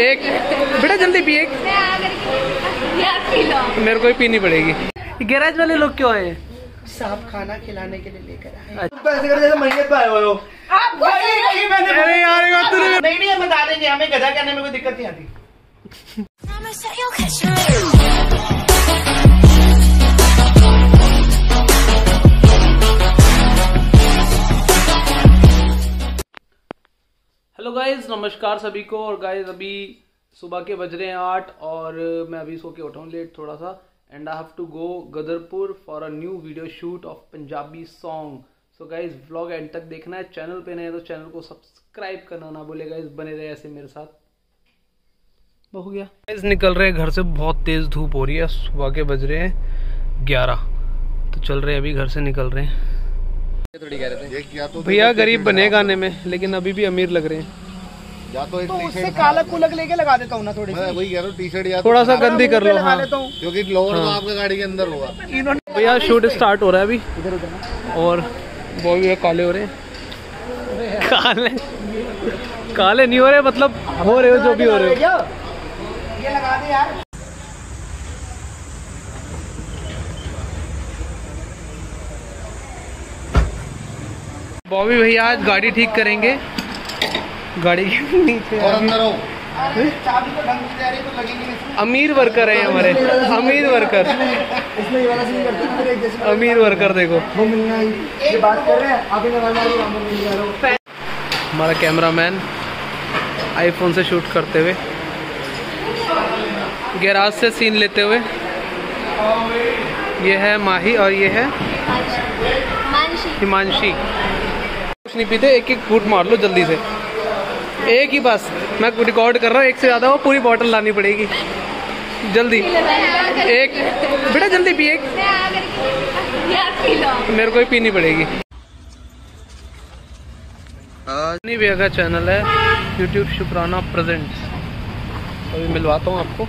एक। बेटा जल्दी पिए। एक मेरे को ही पीनी पड़ेगी। गैराज वाले लोग क्यों आए? साफ़ खाना खिलाने के लिए लेकर आए। अच्छा। पैसे कर जैसे महीने पे आए हुए हो। आप अरे यार नहीं नहीं हम बता देंगे हमें गधा करने में कोई दिक्कत नहीं आती। गाइज़ नमस्कार सभी को। और गाइज़ अभी सुबह के बज रहे हैं आठ और मैं अभी सो के उठा हूँ लेट थोड़ा सा। And I have to go Gadarpur for a new video shoot of Punjabi song so guys vlog end तक देखना है। चैनल पे नए हैं तो चैनल को सब्सक्राइब करना ना भूले। गाइज़ बने रहे ऐसे मेरे साथ। हो गया। गाइज़ निकल रहे हैं घर से। बहुत तेज धूप हो रही है। सुबह के बज रहे हैं ग्यारह। तो चल रहे हैं अभी घर से निकल रहे हैं। ये क्या तो भैया गरीब बने गाने में लेकिन अभी भी अमीर लग रहे हैं। या तो एक उससे काला कुलक लेके लगा देता हूँ ना थोड़ी मैं वही कह रहा हूँ टी शर्ट या थोड़ा सा गंदी कर लो लगा हाँ। लेता हूँ। क्योंकि लोअर तो आपके गाड़ी के अंदर होगा। इन्होंने भैया शूट स्टार्ट हो रहा है अभी। और बॉय भैया काले हो रहे हैं। काले? काले नहीं हो रहे मतलब हो रहे हो जो भी हो रहे हो। ये लगा दे यार। बॉबी भैया आज गाड़ी ठीक करेंगे। गाड़ी के नीचे और अंदर हो चाबी तो ढंग से जा रही है, तो लगेगी अमीर वर्कर है हमारे। अमीर वर्कर इसमें ये वाला सीन करते हैं एक जैसे अमीर वर्कर देखो। वो मिलना ये बात कर रहे आप वाला हम मिल जा रहे हमारा कैमरामैन आईफोन से शूट करते हुए। गैराज से सीन लेते हुए। ये है माही और ये है हिमांशी। कुछ नहीं पीते एक एक फूट मार लो जल्दी से। एक ही बस। मैं रिकॉर्ड कर रहा हूँ एक से ज़्यादा वो पूरी बोतल लानी पड़ेगी। जल्दी। एक। बेटा जल्दी पी एक। मेरे को ही पीनी पड़ेगी। का चैनल है यूट्यूब शुक्राना प्रेजेंट्स अभी मिलवाता हूँ आपको।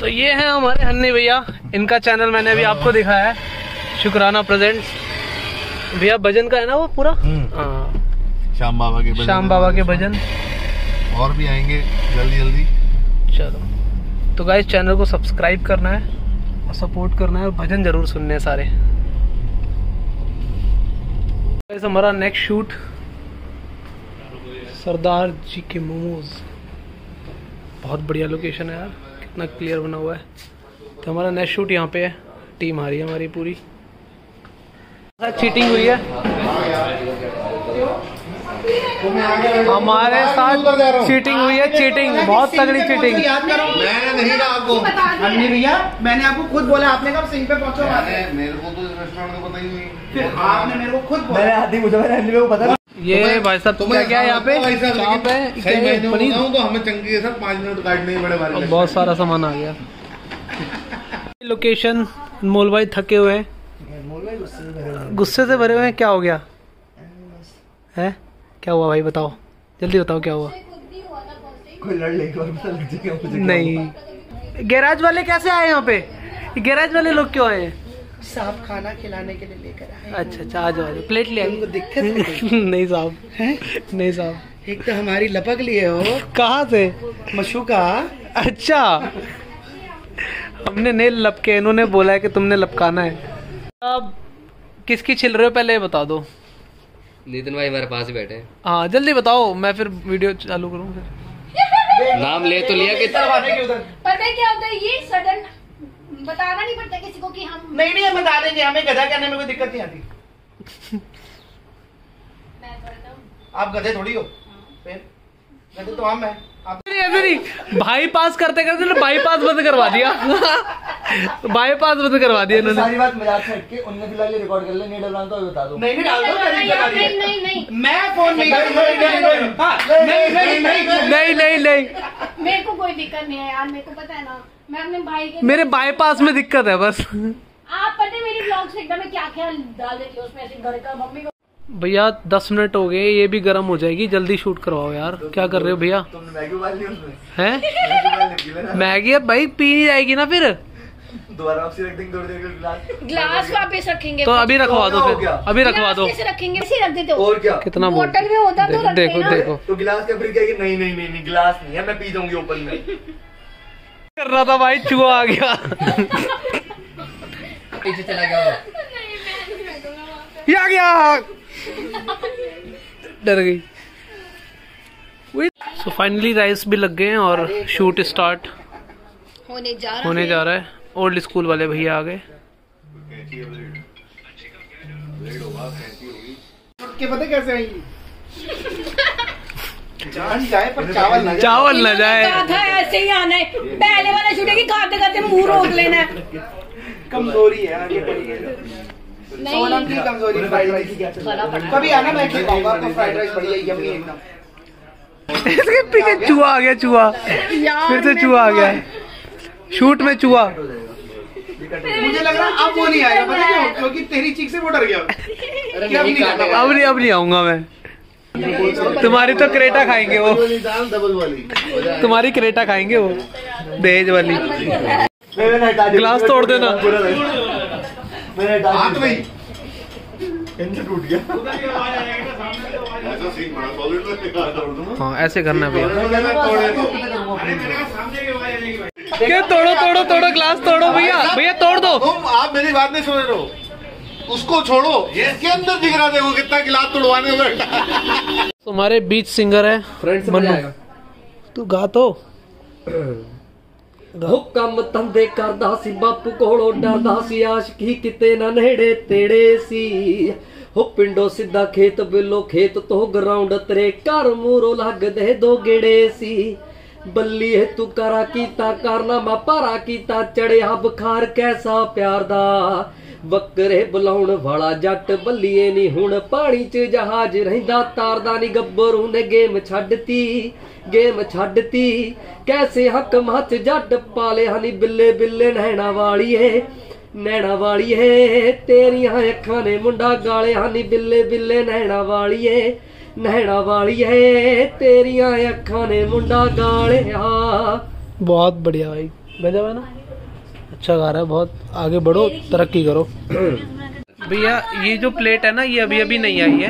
तो ये है हमारे हन्नी भैया। इनका चैनल मैंने अभी आपको दिखाया है। शुक्राना प्रेजेंट्स भैया भजन का है ना वो पूरा? हाँ। श्याम बाबा के भजन श्याम बाबा के भजन। और भी आएँगे जल्दी जल्दी। चलो। तो गाइस चैनल को सब्सक्राइब करना है और सपोर्ट करना है और भजन ज़रूर सुनने हैं सारे। गाइस हमारा नेक्स्ट शूट सरदार जी के मोमोज। बहुत बढ़िया लोकेशन है यार। कितना क्लियर बना हुआ है। तो हमारा नेक्स्ट शूट यहाँ पे है। टीम आ रही है हमारी पूरी। चीटिंग हुई है। हमारे साथ चीटिंग हुई है चीटिंग बहुत तगड़ी चीटिंग याद करो। मैंने नहीं कहा आपको अन्नी भैया मैंने आपको खुद बोला आपने कब सिंह पे पहुंचो? मैंने मेरे को तो रेस्टोरेंट का पता ही नहीं। फिर आपने मेरे को खुद बोला। आधी मुझे मेरे हंडी को पता ये भाई साहब क्या क्या यहाँ पे? चाप है है? पनीर तो हमें चंकी के साथ पाँच मिनट काटने ही बड़े भारी बहुत सारा सामान आ गया। लोकेशन मोल भाई थके हुए हैं। गुस्से से भरे हुए हैं। क्या हो गया? है? क्या हुआ भाई बताओ। जल्दी बताओ क्या हुआ। कोई लड़ पता लग जाएगा मुझे नहीं। गैराज वाले कैसे आए यहाँ पे? गैराज वाले लोग क्यों आए? साफ़ खाना खिलाने के लिए लेकर आए। अच्छा अच्छा आ जाओ प्लेट ले आइए दिक्कत नहीं साहब। नहीं साहब। एक तो हमारी लपक लिए हो। कहाँ से? मशू का अच्छा। हमने नहीं लपके। इन्होंने बोला है कि तुमने लपकाना है। अब किसकी छिल रहे हो पहले ये बता दो। नितिन भाई हमारे पास ही बैठे हैं। हाँ जल्दी बताओ मैं फिर वीडियो चालू करूँ फिर। नाम ले तो लिया कि दरवाजे के उधर। पता है क्या होता है ये सडन बताना नहीं पड़ता किसी को कि हम नहीं नहीं हम बता देंगे हमें गधा करने में कोई दिक्कत नहीं आती। हूँ। आप गधे थोड़ी हो। फिर गधे तो हम हैं। नहीं बाईपास करते करते बाईपास बंद करवा दिया। बाईपास बंद करवा दिया इन्होंने सारी बात मज़ाक से हटके उनने फ़िलहाल रिकॉर्ड कर ले नहीं डर तो बता दो नहीं नहीं डाल दो नहीं नहीं है। नहीं नहीं मैं फ़ोन नहीं कर नहीं नहीं नहीं हाँ, नहीं नहीं नहीं मेरे को कोई दिक्कत नहीं है यार मेरे को पता है ना मैं अपने भाई के मेरे बाईपास में दिक्कत है बस आप पता है मेरी ब्लॉग से एकदम क्या क्या डाल देती हूँ उसमें ऐसे घर का मम्मी को भैया दस मिनट हो गए ये भी गर्म हो जाएगी जल्दी शूट करवाओ यार तो क्या कर रहे हो भैया तुमने मैगी हैं मैगी अब भाई पी नहीं जाएगी ना फिर दोबारा वापसी रख देंगे थोड़ी देर के गिलास ग्लास वापस रखेंगे तो अभी रखवा दो फिर अभी रखवा दो। कैसे रखेंगे? ऐसे रख देते हो। और क्या? कितना बोतल में होता तो देखो रखते देखो देखो तो गिलास का फिर क्या कि नहीं नहीं नहीं नहीं गिलास नहीं है मैं पी जाऊँगी ओपन में। कर रहा था भाई चूहा आ गया। पीछे चला गया वो। ये आ गया। डर गई। सो फाइनली राइस भी लग गए हैं और शूट स्टार्ट होने होने जा रहा है। ओल्ड स्कूल वाले भैया आ गए। पता कैसे आएँगी जान जाए पर चावल ना जाए। चावल न जाए। कहा था ऐसे ही आना है। पहले वाला छूटेगी खाते खाते मुँह रोक लेना कमज़ोरी है आगे की कमज़ोरी फ्राइड राइस कभी आना मैं खिलाऊँगा आपको फ्राइड राइस बढ़िया यम्मी एकदम। इसके पीछे चूहा आ गया चूहा। फिर से चूहा आ गया। शूट में चूहा। मुझे लग रहा है अब वो नहीं आएगा पता क्यों क्योंकि तेरी चीख से वो डर गया। अब नहीं अब नहीं आऊँगा मैं। तुम्हारी तो क्रेटा खाएँगे वो। तुम्हारी क्रेटा खाएँगे वो दहेज वाली। गिलास तोड़ देना। ही इनसे टूट गया ऐसा सीन बड़ा सॉलिड लगा हाँ ऐसे करना भैया क्या तोड़ो तोड़ो तोड़ो ग्लास तोड़ो भैया भैया तोड़ दो तुम आप मेरी बात नहीं सुन रहे हो उसको छोड़ो इसके अंदर दिख रहा देखो कितना गिलास तोड़वाने को बैठा तुम्हारे बीच सिंगर है फ्रंट से मन्नू। मजा आएगा तू गा तो ਹੁਕਮ ਤੰਦੇ ਕਰਦਾ ਸੀ ਬਾਪੂ ਕੋਲੋਂ ਡਰਦਾ ਸੀ ਆਸ਼ਕੀ ਕਿਤੇ ਨਾ ਨੇੜੇ ਤੇੜੇ ਸੀ ਹੋ ਪਿੰਡੋਂ ਸਿੱਧਾ ਖੇਤ ਬਿੱਲੋ ਖੇਤ ਤੋਂ ਗਰਾਊਂਡ ਤੇਰੇ ਘਰ ਮੂਰੋ ਲੱਗਦੇ ਦੋ ਗੇੜੇ ਸੀ ਬੱਲੀਏ ਤੂੰ ਕਰਾ ਕੀਤਾ ਕਾਰਨਾਮਾ ਭਾਰਾ ਕੀਤਾ, ਚੜਿਆ ਬੁਖਾਰ ਕੈਸਾ ਪਿਆਰ ਦਾ। ਬੱਕਰੇ ਬੁਲਾਉਣ ਵਾਲਾ ਜੱਟ ਬੱਲੀਏ ਨਹੀਂ ਹੁਣ ਪਾਣੀ 'ਚ ਜਹਾਜ਼ ਰਹਿੰਦਾ, ਤਾਰਦਾ ਨਹੀਂ ਗੱਭਰੂ ਨੇ ਗੇਮ ਛੱਡਤੀ ਗੇਮ ਛੱਡਤੀ। ਕੈਸੇ ਹੱਕ ਮੱਚ ਜੱਟ ਪਾਲੇ ਹਨੀ ਬਿੱਲੇ ਬਿੱਲੇ ਨੈਣਾ ਵਾਲੀਏ ਨੈਣਾ ਵਾਲੀਏ। ਤੇਰੀਆਂ ਅੱਖਾਂ ਨੇ ਮੁੰਡਾ ਗਾਲੇ ਹਨੀ ਬਿੱਲੇ ਬਿੱਲੇ ਨੈਣਾ ਵਾਲੀਏ। ਨੈਣਾ ਵਾਲੀਏ ਤੇਰੀਆਂ ਅੱਖਾਂ ਨੇ ਮੁੰਡਾ ਗਾਲਿਆ बहुत बढ़िया भाई गजब है ना अच्छा गा रहा है बहुत आगे बढ़ो तरक्की करो भैया ये जो प्लेट है ना ये अभी अभी नहीं आई है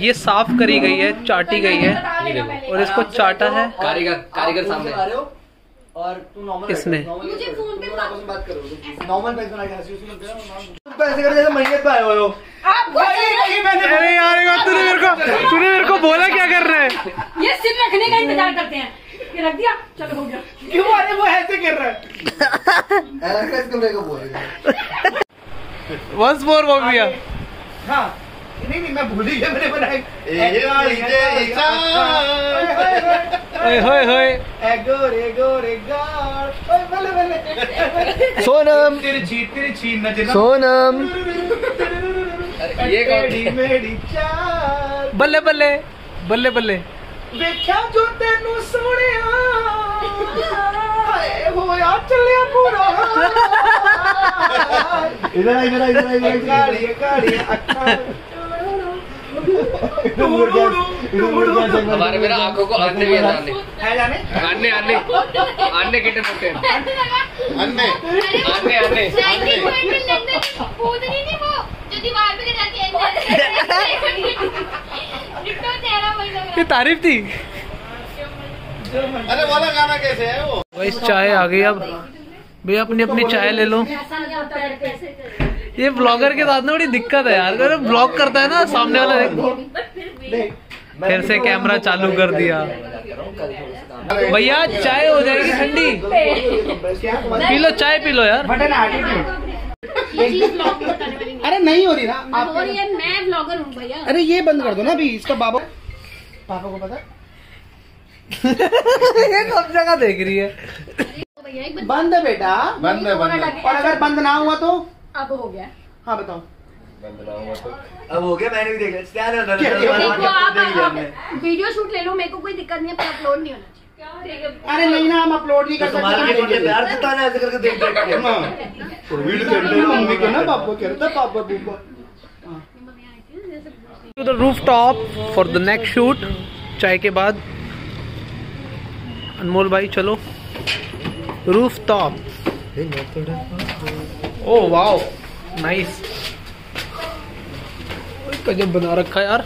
ये साफ करी गई है चाटी गई है और इसको चाटा है कारीगर कारीगर सामने आ रहे हो और तू नॉर्मल इसने। मुझे फोन पे बात- बात करो नॉर्मल पैसे बना के हंसी उसमें तुम तो ऐसे कर जैसे महीने पे आए हुए हो आप अरे यार तूने मेरे को तूने मेरे को बोला क्या कर रहे हैं? ये सिर रखने का इंतज़ार करते हैं। ये रख दिया? चलो हो गया। क्यों अरे वो ऐसे कर रहा है। ऐसा कमरे को बोलेगा वंस मोर वो भैया हाँ। नहीं नहीं मैं भूल ही गया मैंने बनाया। ए नीचे ईचा। ओए होए होए एगो रेगो रेगार ओए बल्ले बल्ले। सोनम। तेरी छीट तेरी छीन न जना सोनम। ये कौन मेरी मेरी चाल बल्ले बल्ले बल्ले बल्ले ਵੇਖਿਆ ਜੋ ਤੈਨੂੰ ਸੋਹਣਿਆ ਹਾਏ ਹੋਇਆ ਚੱਲਿਆ ਪੂਰਾ इधर आ इधर आ इधर आ इधर आ ਕਾਲੀਆਂ ਕਾਲੀਆਂ ਅੱਖਾਂ हमारे मेरा आंखों को अन्य भी है आने ਹੈ ਜਾਣੇ अन्य अन्य अन्य कितने मोटे हैं अन्य अन्य अन्य ये तारीफ़ थी। अरे वाला गाना कैसे है वो? भाई चाय आ गई अब। भैया अपनी अपनी चाय ले लो। ये ब्लॉगर के साथ ना बड़ी दिक्कत है यार। अगर ब्लॉग करता है ना सामने वाला देख- फिर से कैमरा चालू कर दिया। भैया चाय हो जाएगी ठंडी। पी लो चाय पी लो यार। नहीं हो रही ना? आप हो रही है मैं ब्लॉगर हूँ भैया। अरे ये बंद कर दो ना अभी इसका बाबा पापा को पता ये सब जगह देख रही है। तो भैया एक बंद है बेटा। बंद है बंद और अगर बंद ना हुआ तो? अब हो गया। हाँ बताओ। अब हो गया मैंने भी देख वीडियो शूट ले लो मेरे को कोई दिक्कत नहीं है पर अपलोड नहीं होना चाहिए। अरे नहीं ना हम अपलोड नहीं तो कर सकते। प्यार देता ना ऐसे करके देख देख के। वीडियो कर रहे मम्मी को ना पापा कह रहा था पापा बुब्बा to the roof top for the next shoot चाय के बाद। अनमोल भाई चलो। Roof top oh wow nice गजब बना रखा यार।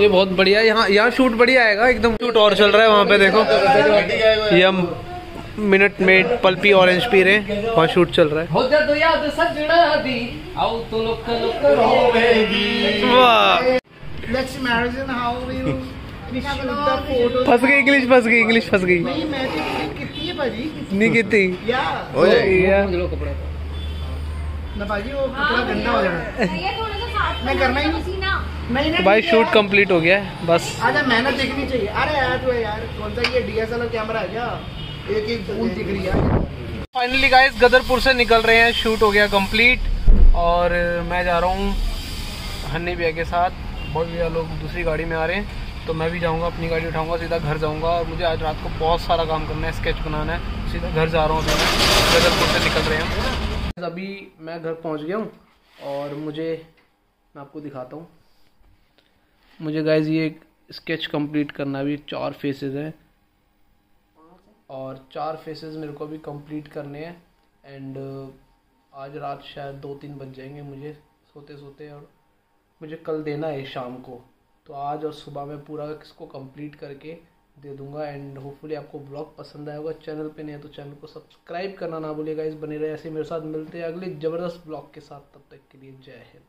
ये बहुत बढ़िया यहाँ यहाँ शूट बढ़िया आएगा एकदम। शूट और चल रहा है वहाँ पे देखो। ये हम मिनट मेड पल्पी ऑरेंज पी रहे हैं वहाँ शूट चल रहा है। फस गई इंग्लिश फस गई इंग्लिश फस गई। नहीं कितनी हो जाएगी। ना भाजी वो कपड़ा गंदा हो जाना मैं करना ही। नहीं। भाई शूट कंप्लीट हो। गया है बस। आजा मेहनत देखनी चाहिए। अरे यार जो है यार कौन सा ये डीएसएलआर कैमरा है क्या? एक एक बूंद दिख रही है। फाइनली गाइस गदरपुर से निकल रहे हैं। शूट हो गया कंप्लीट और मैं जा रहा हूँ हन्नी भैया के साथ। बहुत भैया लोग दूसरी गाड़ी में आ रहे हैं। तो मैं भी जाऊँगा अपनी गाड़ी उठाऊँगा सीधा घर जाऊँगा। और मुझे आज रात को बहुत सारा काम करना है स्केच बनाना है। सीधा घर जा रहा हूँ मैं। गदरपुर से निकल रहे हैं। अभी मैं घर पहुँच गया हूँ और मुझे, मैं आपको दिखाता हूँ। मुझे गाइज़ ये स्केच कंप्लीट करना भी चार फेसेस हैं और चार फेसेस मेरे को अभी कंप्लीट करने हैं। एंड आज रात शायद दो तीन बज जाएँगे मुझे सोते सोते और मुझे कल देना है शाम को। तो आज और सुबह में पूरा इसको कंप्लीट करके दे दूँगा एंड होपफुली आपको ब्लॉग पसंद आया होगा। चैनल पे नहीं है तो चैनल को सब्सक्राइब करना ना भूलिएगा। इस बने रहे ऐसे मेरे साथ मिलते हैं अगले ज़बरदस्त ब्लॉग के साथ। तब तक के लिए जय हिंद।